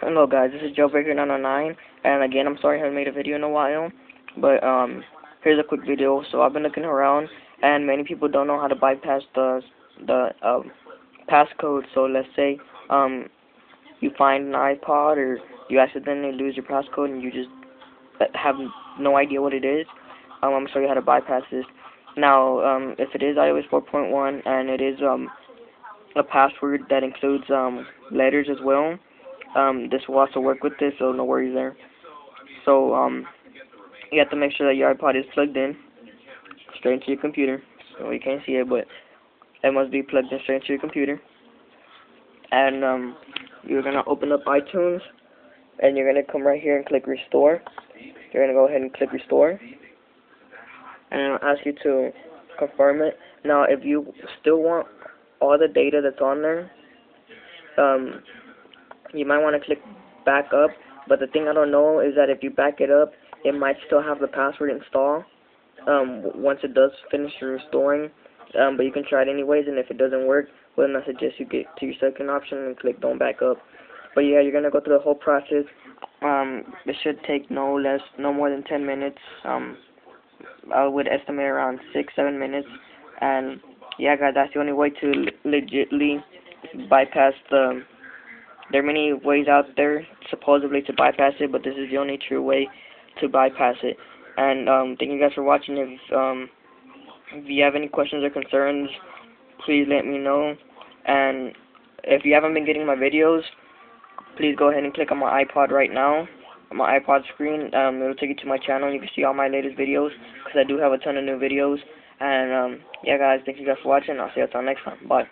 Hello guys, this is Jailbreaker909, and again, I'm sorry I haven't made a video in a while, but um, here's a quick video. So I've been looking around, and many people don't know how to bypass the the um, passcode. So let's say um, you find an iPod, or you accidentally lose your passcode, and you just have no idea what it is. Um, I'm gonna show you how to bypass this. Now, um, if it is iOS 4.1 and it is um, a password that includes um, letters as well um, this will also work with this, so no worries there. So um, you have to make sure that your iPod is plugged in straight into your computer. So you can't see it, but it must be plugged in straight into your computer. And um, you're gonna open up iTunes, and you're gonna come right here and click Restore. You're gonna go ahead and click Restore, and it'll ask you to confirm it. Now, if you still want all the data that's on there, um, you might want to click back up but the thing I don't know is that if you back it up it might still have the password installed um, once it does finish restoring um, but you can try it anyways and if it doesn't work well then I suggest you get to your second option and click don't back up. But yeah you're gonna go through the whole process um, it should take no less no more than 10 minutes um, I would estimate around 6-7 minutes and yeah guys that's the only way to legitly bypass the there are many ways out there supposedly to bypass it, but this is the only true way to bypass it. And um, thank you guys for watching. If um, if you have any questions or concerns, please let me know. And if you haven't been getting my videos, please go ahead and click on my iPod right now. My iPod screen, um, it'll take you to my channel. You can see all my latest videos because I do have a ton of new videos. And um, yeah, guys, thank you guys for watching. I'll see you until next time. Bye.